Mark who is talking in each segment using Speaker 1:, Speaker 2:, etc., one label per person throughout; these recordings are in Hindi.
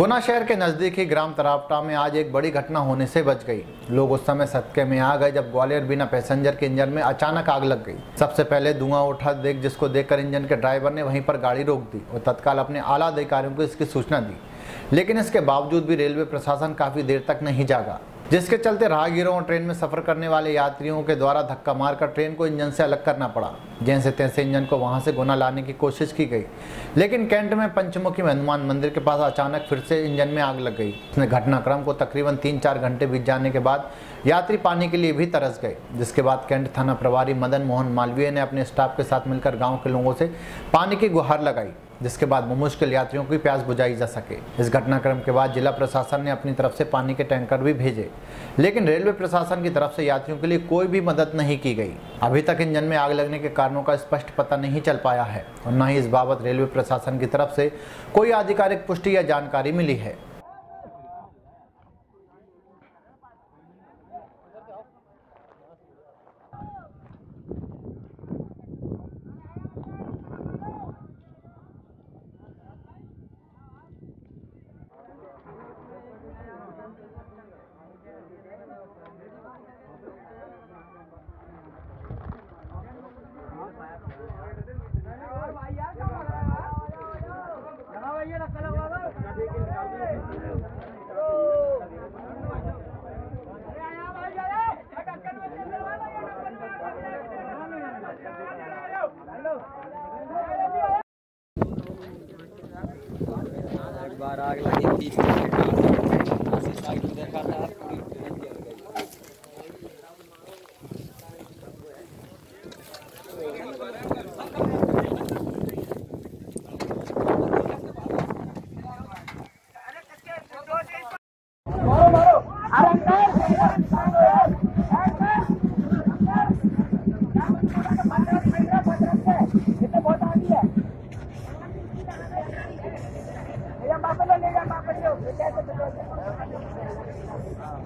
Speaker 1: गुना शहर के नजदीकी ग्राम तरावटा में आज एक बड़ी घटना होने से बच गई। लोग उस समय सदके में आ गए जब ग्वालियर बिना पैसेंजर के इंजन में अचानक आग लग गई। सबसे पहले धुआँ उठा देख, जिसको देखकर इंजन के ड्राइवर ने वहीं पर गाड़ी रोक दी और तत्काल अपने आला अधिकारियों को इसकी सूचना दी। लेकिन इसके बावजूद भी रेलवे प्रशासन काफ़ी देर तक नहीं जागा। जिसके चलते राहगीरों और ट्रेन में सफ़र करने वाले यात्रियों के द्वारा धक्का मारकर ट्रेन को इंजन से अलग करना पड़ा। जैसे तैसे इंजन को वहाँ से गुना लाने की कोशिश की गई। लेकिन कैंट में पंचमुखी में हनुमान मंदिर के पास अचानक फिर से इंजन में आग लग गई। इसने घटनाक्रम को तकरीबन तीन चार घंटे बीत जाने के बाद यात्री पानी के लिए भी तरस गए, जिसके बाद कैंट थाना प्रभारी मदन मोहन मालवीय ने अपने स्टाफ के साथ मिलकर गाँव के लोगों से पानी की गुहार लगाई। जिसके बाद मुश्किल यात्रियों की प्यास बुझाई जा सके। इस घटनाक्रम के बाद जिला प्रशासन ने अपनी तरफ़ से पानी के टैंकर भी भेजे। लेकिन रेलवे प्रशासन की तरफ़ से यात्रियों के लिए कोई भी मदद नहीं की गई। अभी तक इंजन में आग लगने के कारणों का स्पष्ट पता नहीं चल पाया है और न ही इस बाबत रेलवे प्रशासन की तरफ़ से कोई आधिकारिक पुष्टि या जानकारी मिली है।
Speaker 2: बार आग लगी तीस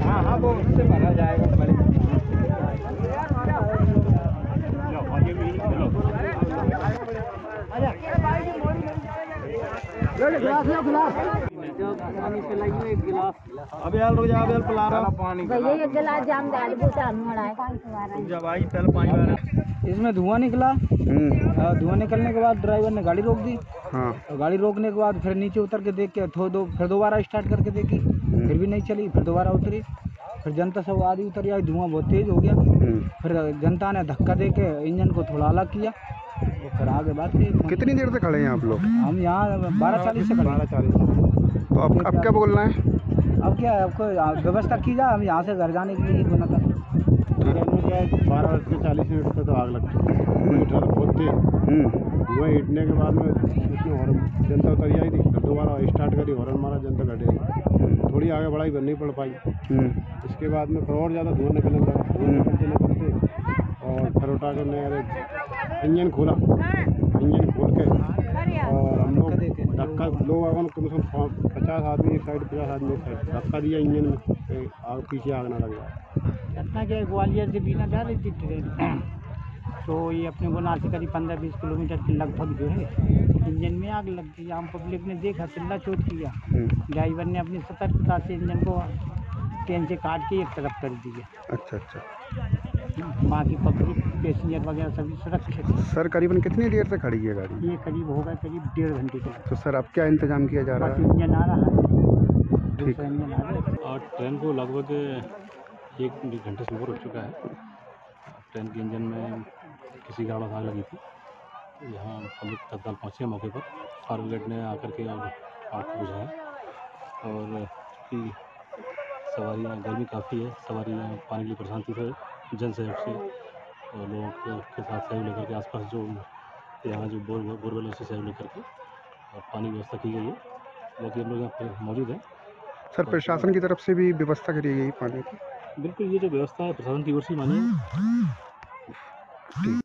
Speaker 2: हाँ हाँ वो उससे भरा जाएगा बड़े
Speaker 3: अबे यार रुक जा अबे यार पिला रहा पानी
Speaker 4: भैया ये गिलास जाम डाल बूटा अनुड़ा है
Speaker 3: जब आई पहले पानी वाला इसमें धुआँ निकला। हाँ, धुआँ निकलने के बाद ड्राइवर ने गाड़ी रोक दी।
Speaker 5: हाँ।
Speaker 3: और गाड़ी रोकने के बाद फिर नीचे उतर के देख के थो दो फिर दोबारा स्टार्ट करके देखी। फिर भी नहीं चली फिर दोबारा उतरी। फिर जनता सब आधी उतर आई धुआँ बहुत तेज हो गया।
Speaker 5: हम्म।
Speaker 3: फिर जनता ने धक्का दे के इंजन को थोड़ा अलग किया। फिर आगे बात
Speaker 5: कितनी देर से खड़े हैं आप लोग?
Speaker 3: हम यहाँ बारह चालीस से बारह चालीस।
Speaker 5: तो अब अब क्या बोलना है?
Speaker 3: अब क्या है आपको व्यवस्था की जाए हम यहाँ से घर जाने के लिए ही बना था
Speaker 6: ट्रेन में क्या है। बारह बज के चालीस मिनट पे तो आग लगती है मीटर बहुत तेज।
Speaker 5: हम्म,
Speaker 6: धुआँ हिटने के बाद में उसमें हॉर्न जनता उतरी आई थी। फिर दोबारा स्टार्ट करी हॉर्न मारा जनता घटे आई। थोड़ी आगे बढ़ाई पर नहीं पड़ पाई।
Speaker 5: हम्म,
Speaker 6: इसके बाद में फिर और ज़्यादा धुआँ निकलने लगा। धुआँ निकलते निकलते और फिर उठा कर ने अरे इंजन खोला। इंजन खोल के और हम लोग धक्का लोग आगे कम से कम पाँच- पचास आदमी एक साइड पचास आदमी एक साइड। धक्का दिया इंजन में आग पीछे आग ना लग जाए
Speaker 3: घटना क्या ग्वालियर से बीना जा रही थी ट्रेन। तो ये अपने को से करीब पंद्रह बीस किलोमीटर के लगभग जो है इंजन में आग लग गई। आम पब्लिक ने देखा चिल्ला चोट किया।
Speaker 5: हम्म,
Speaker 3: ड्राइवर ने अपनी सतर्कता से इंजन को ट्रेन से काट के एक तरफ़ कर दिया।
Speaker 5: अच्छा अच्छा।
Speaker 3: बाकी पब्लिक पैसेंजर वगैरह सभी सुरक्षित है।
Speaker 5: सर करीबन कितनी देर से खड़ी है गाड़ी?
Speaker 3: ये करीब हो गए करीब डेढ़ घंटे के
Speaker 5: तो सर अब क्या इंतज़ाम किया जा रहा है?
Speaker 3: इंजन आ रहा है।
Speaker 5: ठीक।
Speaker 3: दूसरा इंजन आ रहा है।
Speaker 6: और ट्रेन को लगभग
Speaker 7: एक डेढ़ घंटे से ऊपर हो चुका है। ट्रेन के इंजन में किसी कारण आग लगी थी। यहाँ हम लोग तत्काल पहुँचे मौके पर। फायर ब्रिगेड ने आकर के और आग को बुझाया। और सवारियाँ गर्मी काफ़ी है। सवारियाँ पानी के लिए परेशान थी जन सहयोग से और लोगों के के साथ सहयोग लेकर के आसपास जो यहाँ जो बोर बोरवेल है उससे सहयोग लेकर के और पानी की व्यवस्था की गई है। बाकी हम लोग यहाँ पर मौजूद हैं।
Speaker 5: सर प्रशासन की तरफ़ से भी व्यवस्था करी गई पानी की?
Speaker 7: बिल्कुल ये जो व्यवस्था है प्रशासन की ओर से मानी मानिए